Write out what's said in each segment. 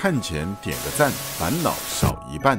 看前点个赞，烦恼少一半。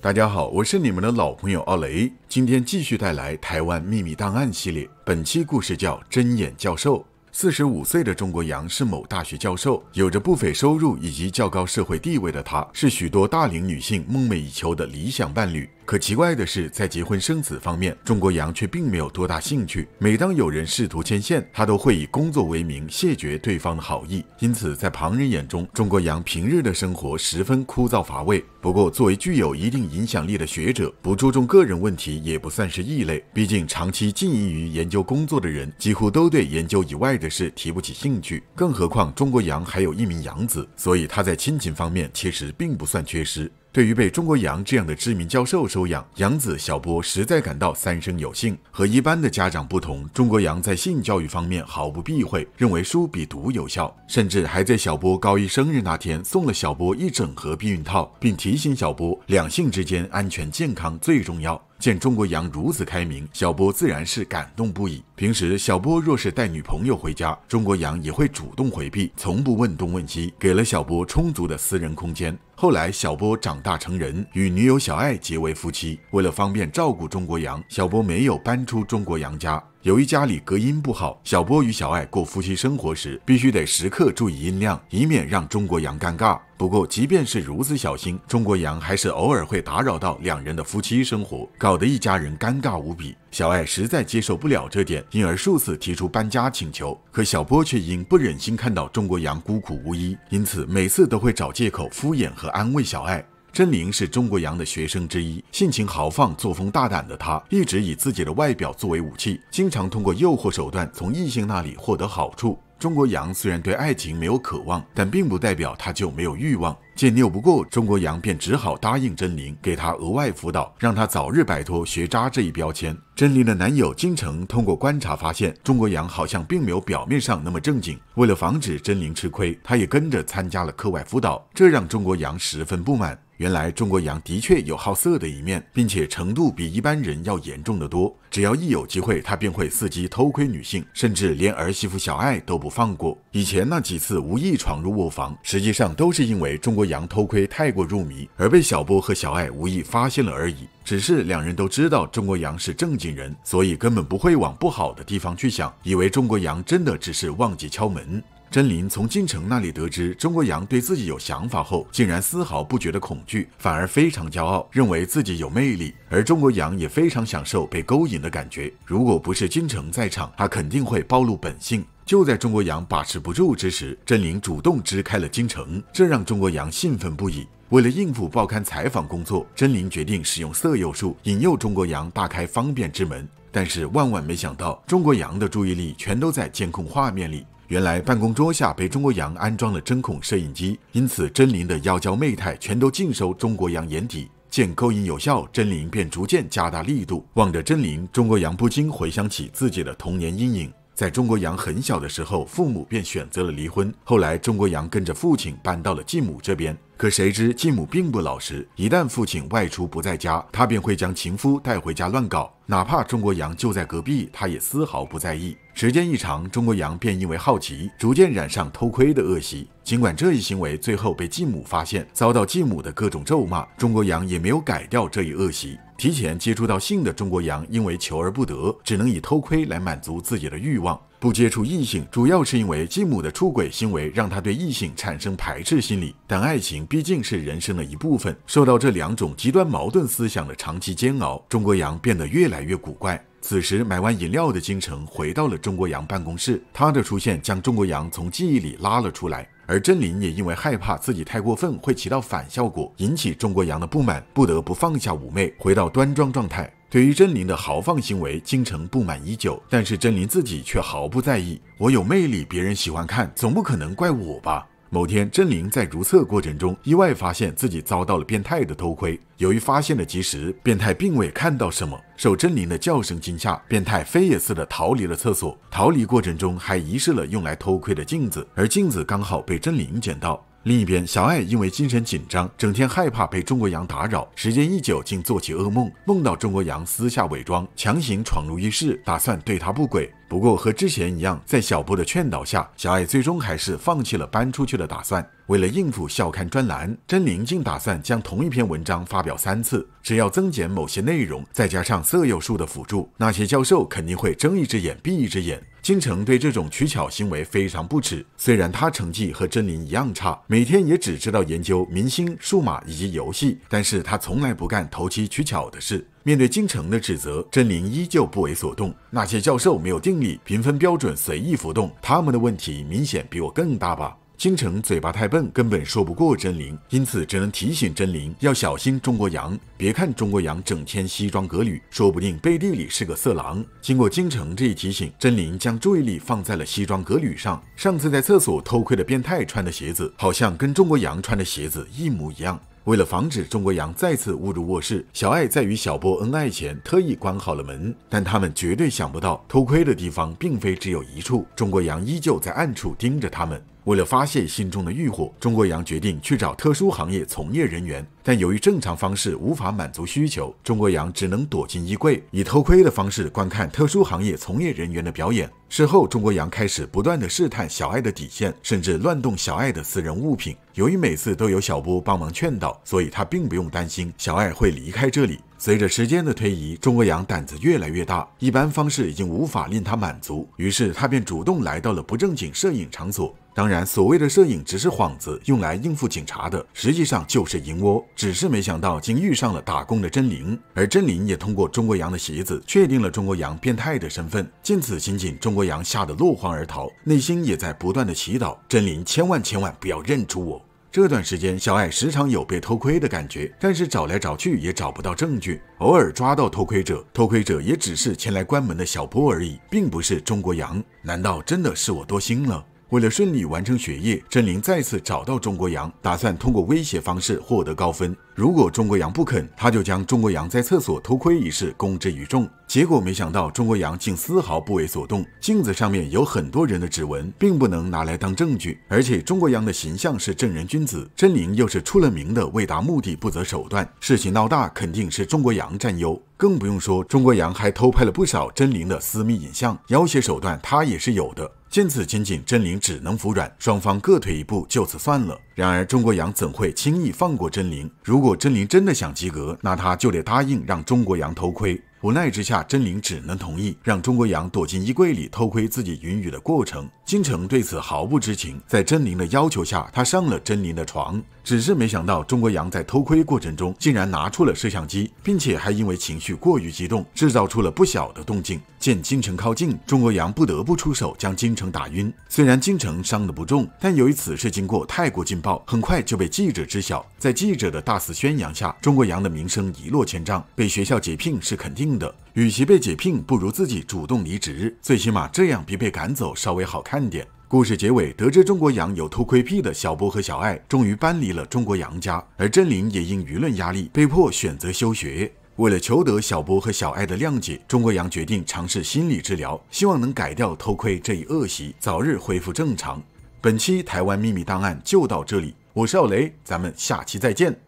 大家好，我是你们的老朋友奥雷，今天继续带来台湾秘密档案系列。本期故事叫针眼教授。四十五岁的中国杨是某大学教授，有着不菲收入以及较高社会地位的他，是许多大龄女性梦寐以求的理想伴侣。可奇怪的是，在结婚生子方面，中国杨却并没有多大兴趣。每当有人试图牵线，他都会以工作为名谢绝对方的好意。因此，在旁人眼中，中国杨平日的生活十分枯燥乏味。不过，作为具有一定影响力的学者，不注重个人问题也不算是异类。毕竟，长期浸淫于研究工作的人，几乎都对研究以外的事提不起兴趣。更何况，中国杨还有一名养子，所以他在亲情方面其实并不算缺失。对于被中国杨这样的知名教授收养，杨子小波实在感到三生有幸。和一般的家长不同，中国杨在性教育方面毫不避讳，认为书比读有效，甚至还在小波高一生日那天送了小波一整盒避孕套，并提醒小波两性之间安全健康最重要。见中国杨如此开明，小波自然是感动不已。平时小波若是带女朋友回家，中国杨也会主动回避，从不问东问西，给了小波充足的私人空间。后来小波长大成人，与女友小爱结为夫妻。为了方便照顾中国杨，小波没有搬出中国杨家。由于家里隔音不好，小波与小爱过夫妻生活时，必须得时刻注意音量，以免让中国杨尴尬。不过，即便是如此小心，中国杨还是偶尔会打扰到两人的夫妻生活，搞得一家人尴尬无比。小爱实在接受不了这点，因而数次提出搬家请求。可小波却因不忍心看到中国杨孤苦无依，因此每次都会找借口敷衍和安慰小爱。真灵是中国杨的学生之一，性情豪放、作风大胆的他，一直以自己的外表作为武器，经常通过诱惑手段从异性那里获得好处。中国杨虽然对爱情没有渴望，但并不代表他就没有欲望。见拗不过，中国杨便只好答应真灵，给他额外辅导，让他早日摆脱学渣这一标签。真灵的男友金城通过观察发现，中国杨好像并没有表面上那么正经。为了防止真灵吃亏，他也跟着参加了课外辅导，这让中国杨十分不满。原来中国羊的确有好色的一面，并且程度比一般人要严重的多。只要一有机会，他便会伺机偷窥女性，甚至连儿媳妇小爱都不放过。以前那几次无意闯入卧房，实际上都是因为中国羊偷窥太过入迷，而被小波和小爱无意发现了而已。只是两人都知道中国羊是正经人，所以根本不会往不好的地方去想，以为中国羊真的只是忘记敲门。真灵从金城那里得知中国杨对自己有想法后，竟然丝毫不觉得恐惧，反而非常骄傲，认为自己有魅力。而中国杨也非常享受被勾引的感觉。如果不是金城在场，他肯定会暴露本性。就在中国杨把持不住之时，真灵主动支开了金城，这让中国杨兴奋不已。为了应付报刊采访工作，真灵决定使用色诱术引诱中国杨大开方便之门。但是万万没想到，中国杨的注意力全都在监控画面里。原来办公桌下被中国杨安装了针孔摄影机，因此真灵的妖娇媚态全都尽收中国杨眼底。见勾引有效，真灵便逐渐加大力度。望着真灵，中国杨不禁回想起自己的童年阴影。在中国杨很小的时候，父母便选择了离婚。后来，中国杨跟着父亲搬到了继母这边。可谁知继母并不老实，一旦父亲外出不在家，她便会将情夫带回家乱搞。哪怕中国杨就在隔壁，她也丝毫不在意。时间一长，中国杨便因为好奇，逐渐染上偷窥的恶习。尽管这一行为最后被继母发现，遭到继母的各种咒骂，中国杨也没有改掉这一恶习。提前接触到性的中国杨，因为求而不得，只能以偷窥来满足自己的欲望。不接触异性，主要是因为继母的出轨行为让他对异性产生排斥心理。但爱情毕竟是人生的一部分，受到这两种极端矛盾思想的长期煎熬，中国杨变得越来越古怪。此时，买完饮料的金城回到了中国杨办公室，他的出现将中国杨从记忆里拉了出来。而真琳也因为害怕自己太过分会起到反效果，引起中国杨的不满，不得不放下妩媚，回到端庄状态。对于真灵的豪放行为，京城不满已久，但是真灵自己却毫不在意。我有魅力，别人喜欢看，总不可能怪我吧？某天，真灵在如厕过程中意外发现自己遭到了变态的偷窥。由于发现的及时，变态并未看到什么。受真灵的叫声惊吓，变态飞也似的逃离了厕所。逃离过程中还遗失了用来偷窥的镜子，而镜子刚好被真灵捡到。另一边，小爱因为精神紧张，整天害怕被中国阳打扰，时间一久，竟做起噩梦，梦到中国阳私下伪装，强行闯入浴室，打算对他不轨。不过和之前一样，在小波的劝导下，小爱最终还是放弃了搬出去的打算。为了应付校刊专栏，真灵竟打算将同一篇文章发表三次，只要增减某些内容，再加上色诱术的辅助，那些教授肯定会睁一只眼闭一只眼。金城对这种取巧行为非常不耻，虽然他成绩和真灵一样差，每天也只知道研究明星、数码以及游戏，但是他从来不干投机取巧的事。面对金城的指责，真灵依旧不为所动。那些教授没有定力，评分标准随意浮动，他们的问题明显比我更大吧？京城嘴巴太笨，根本说不过真灵，因此只能提醒真灵要小心中国洋。别看中国洋整天西装革履，说不定背地里是个色狼。经过京城这一提醒，真灵将注意力放在了西装革履上。上次在厕所偷窥的变态穿的鞋子，好像跟中国洋穿的鞋子一模一样。为了防止中国阳再次误入卧室，小爱在与小波恩爱前特意关好了门。但他们绝对想不到，偷窥的地方并非只有一处，中国阳依旧在暗处盯着他们。为了发泄心中的欲火，中国阳决定去找特殊行业从业人员。但由于正常方式无法满足需求，中国阳只能躲进衣柜，以偷窥的方式观看特殊行业从业人员的表演。事后，中国阳开始不断的试探小爱的底线，甚至乱动小爱的私人物品。由于每次都有小波帮忙劝导，所以他并不用担心小爱会离开这里。随着时间的推移，中国阳胆子越来越大，一般方式已经无法令他满足，于是他便主动来到了不正经摄影场所。当然，所谓的摄影只是幌子，用来应付警察的，实际上就是银窝。只是没想到，竟遇上了打工的真灵，而真灵也通过中国阳的鞋子，确定了中国阳变态的身份。见此情景，中国阳吓得落荒而逃，内心也在不断的祈祷：真灵千万千万不要认出我。这段时间，小艾时常有被偷窥的感觉，但是找来找去也找不到证据。偶尔抓到偷窥者，偷窥者也只是前来关门的小波而已，并不是中国洋。难道真的是我多心了？为了顺利完成学业，真灵再次找到中国阳，打算通过威胁方式获得高分。如果中国阳不肯，他就将中国阳在厕所偷窥一事公之于众。结果没想到，中国阳竟丝毫不为所动。镜子上面有很多人的指纹，并不能拿来当证据。而且中国阳的形象是正人君子，真灵又是出了名的为达目的不择手段，事情闹大肯定是中国阳占优。更不用说，中国阳还偷拍了不少真灵的私密影像，要挟手段他也是有的。见此情景，真灵只能服软，双方各退一步，就此算了。然而，中国羊怎会轻易放过真灵？如果真灵真的想及格，那他就得答应让中国羊偷窥。无奈之下，真灵只能同意让中国羊躲进衣柜里偷窥自己云雨的过程。金城对此毫不知情，在真灵的要求下，他上了真灵的床。只是没想到，中国洋在偷窥过程中竟然拿出了摄像机，并且还因为情绪过于激动，制造出了不小的动静。见京城靠近，中国洋不得不出手将京城打晕。虽然京城伤得不重，但由于此事经过太过劲爆，很快就被记者知晓。在记者的大肆宣扬下，中国洋的名声一落千丈，被学校解聘是肯定的。与其被解聘，不如自己主动离职，最起码这样比被赶走稍微好看点。故事结尾，得知中国洋有偷窥癖的小波和小爱，终于搬离了中国洋家，而真灵也因舆论压力被迫选择休学。为了求得小波和小爱的谅解，中国洋决定尝试心理治疗，希望能改掉偷窥这一恶习，早日恢复正常。本期台湾秘密档案就到这里，我是奥雷，咱们下期再见。